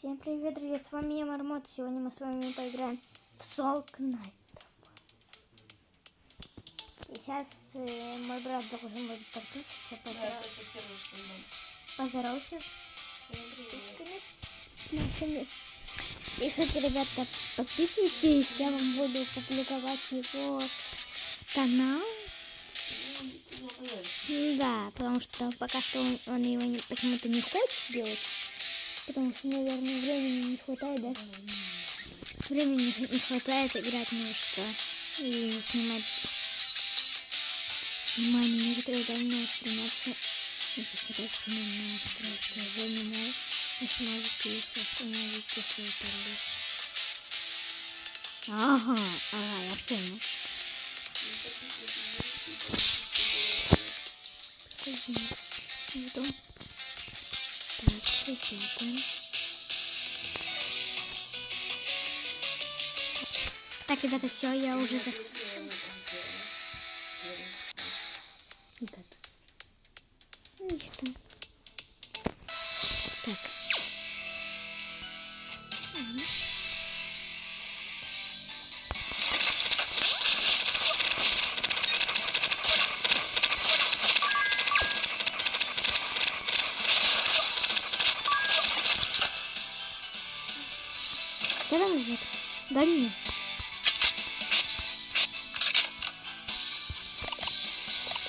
Всем привет, друзья, с вами я, Мармот. Сегодня мы с вами поиграем в Soul Knight. Сейчас э, мой брат должен будет подключиться. Да, Поздоров... совсем уж сильно. Поздоровался Всем привет. с нашими. И, кстати, ребята, подписывайтесь, я вам буду публиковать его канал. Ну. Ну Да, потому что пока что он, он его почему-то не хочет делать. Потому что, наверное, времени не хватает, да? Времени не хватает играть что. И снимать внимание некоторые давно приняться непосредственно на устройство. Вы не, мо- не сможете их остановить, если это. Ага, ага, я понял. Потом. Ребята. Так, ребята, все, я уже... Ребята. Ну что? Так. Ага.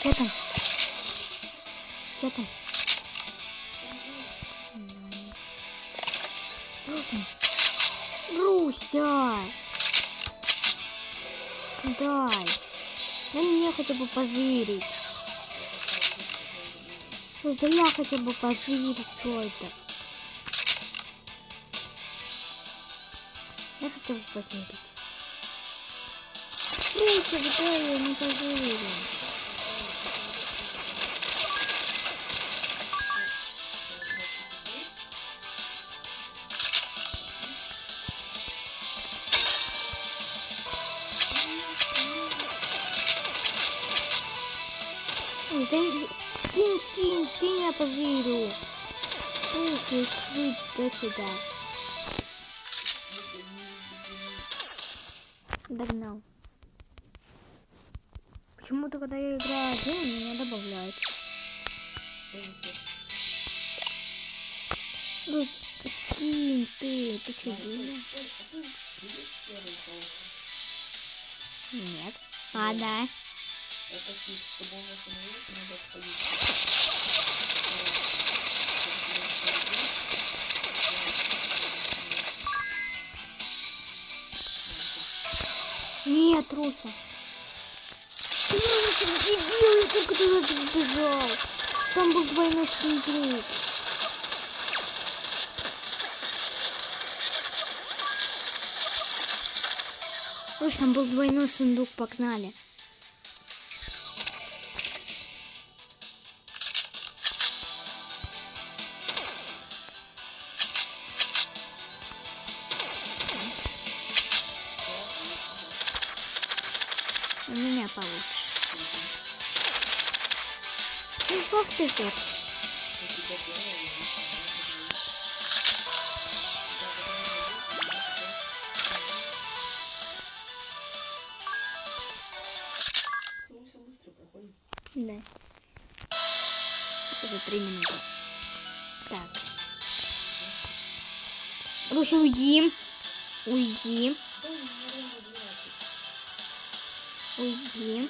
Что там? Что там? Руся! Дай! Дай мне хотя бы позырить. Ой, Да я хотя бы позырить, что это. Я хотел бы позырить. Руся, дай я не позырю. Да скинь, скинь, скинь, я позырю. Руся, скинь, до сюда. Догнал. Почему-то, когда я играю один, меня добавляется. Ну, скинь ты, ты что делаешь? Нет. А, да. Это фикс, чтобы он остановился, надо отходить. Нет, Руся. Ты Руся, дебил, я только туда бежал. Там был двойной скринкрик. Ой, там был двойной сундук, погнали. У меня получится. Ну, ты тут? Да. Уже три минуты. Так. Руся, уйди. Уйди. Да, наверное, 12. Уйди.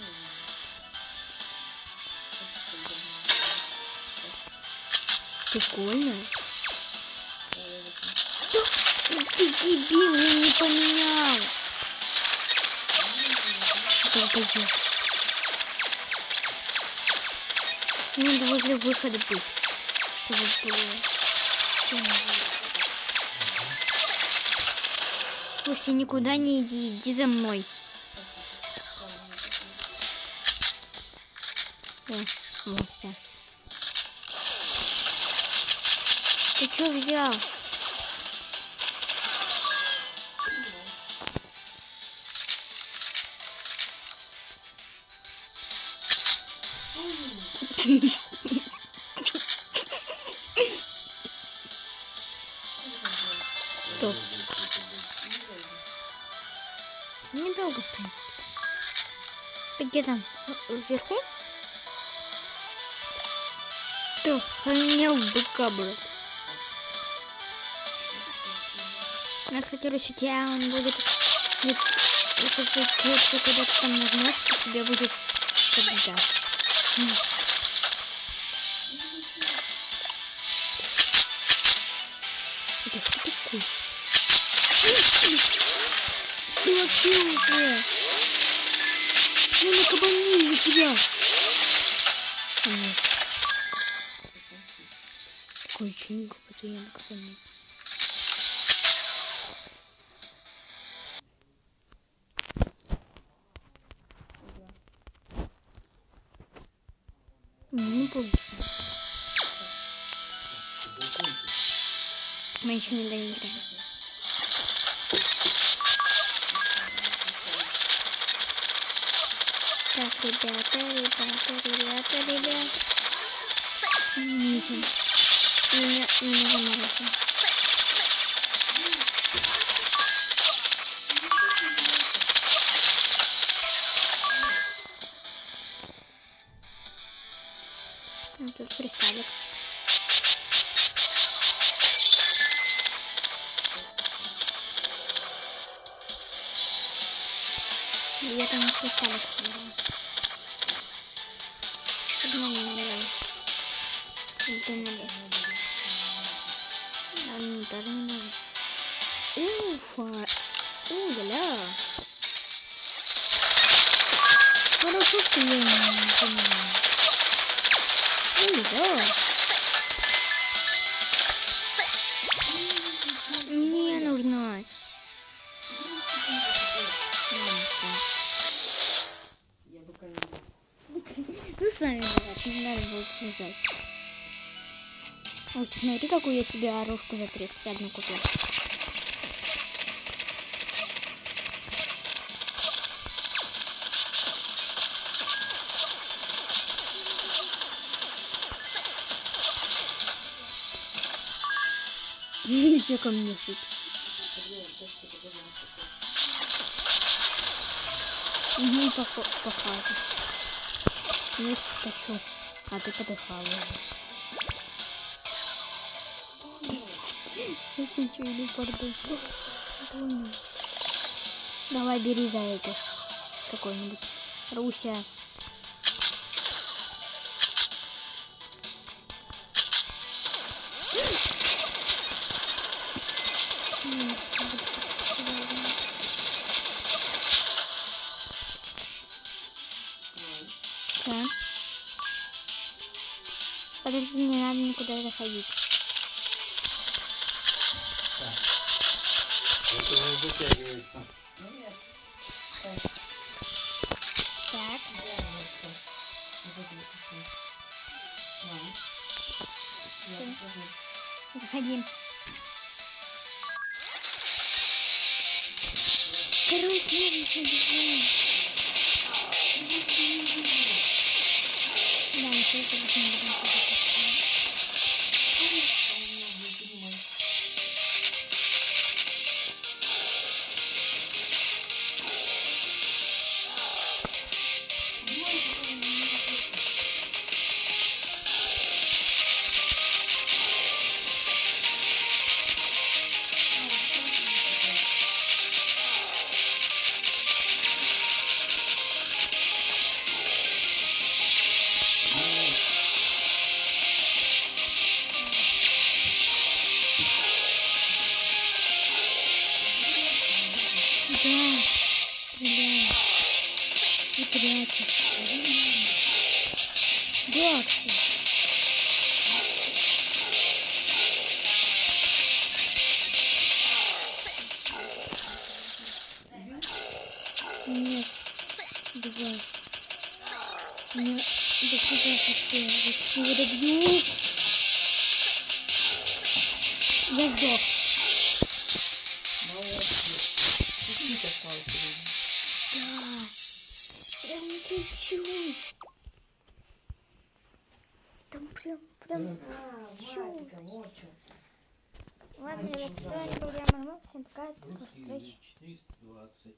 Прикольно. Ты дебил, я не поменял. Это пойдет. Надо возле выхода быть. Чтобы никуда не иди, иди за мной. О, вот всё. Ты что взял? Что? Недолго, в принципе. Ты где там? Вверху? Ты охренел быка, брат. А, кстати, тебя он будет... Если ты клетку куда-то там нажмешь, то тебе будет когда. М. Это что такое? Ты вообще уже... Ну на кабане тебя. Как будто я кабане. Ну, Не получится. Мы еще не доиграем. Так, ребята, ребята, ребята, ребята. Извините. Меня, меня заморозило. Ну, Тут кристаллик. Я там кристаллик собираю. Погнали налево. Иди налево. А мне тоже не надо. Уфа. Уля. Хорошо, что я не понимаю. Да. Мне нужно. Ну, сами, ребят, не надо было слезать. Ой, смотри, какую я себе оружку за 31 купил. Еще ко мне. Угу, похо- похоже. Не хочу. А ты подыхала. Если что, иду. Понял. Давай, бери за это. Какой-нибудь. Руся. Подожди, не надо никуда заходить. Это не затягивается. Ну нет. Так. Вот это вот еще. На. Я захожу. Заходи. Короче, можно побежать. Да, мы все это вот не будем ходить. Да, стреляй. И прячешь. Боксы. Нет. Давай. Мне до сюда хотелось. Я всего добью. Я сдох. Чуть-чуть осталось. Да. Прям чуть-чуть. Там прям, прям А, чуть. Ладно, ребят, с вами был я, Мармон. Всем пока, до скорых встреч. язык 420.